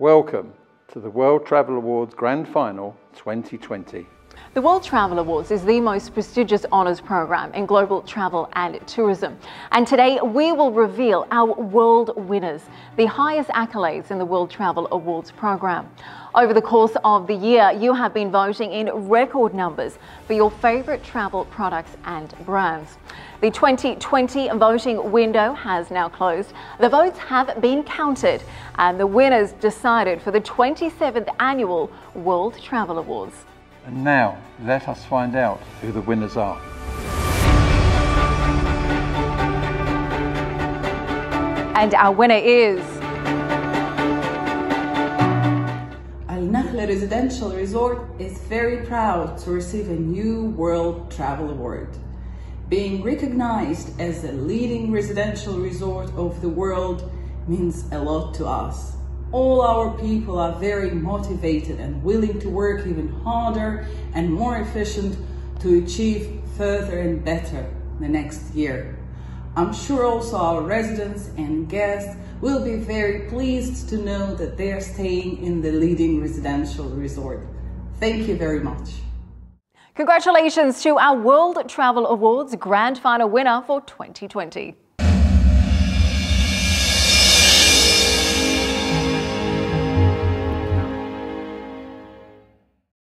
Welcome to the World Travel Awards Grand Final 2020. The World Travel Awards is the most prestigious honours program in global travel and tourism. And today we will reveal our world winners, the highest accolades in the World Travel Awards program. Over the course of the year, you have been voting in record numbers for your favourite travel products and brands. The 2020 voting window has now closed. The votes have been counted and the winners decided for the 27th annual World Travel Awards. And now, let us find out who the winners are. And our winner is. Al Nakhla Residential Resort is very proud to receive a new World Travel Award. Being recognized as the leading residential resort of the world means a lot to us all our people are very motivated and willing to work even harder and more efficient to achieve further and better the next year. I'm sure also our residents and guests will be very pleased to know that they are staying in the leading residential resort. Thank you very much. Congratulations to our World Travel Awards Grand Final winner for 2020.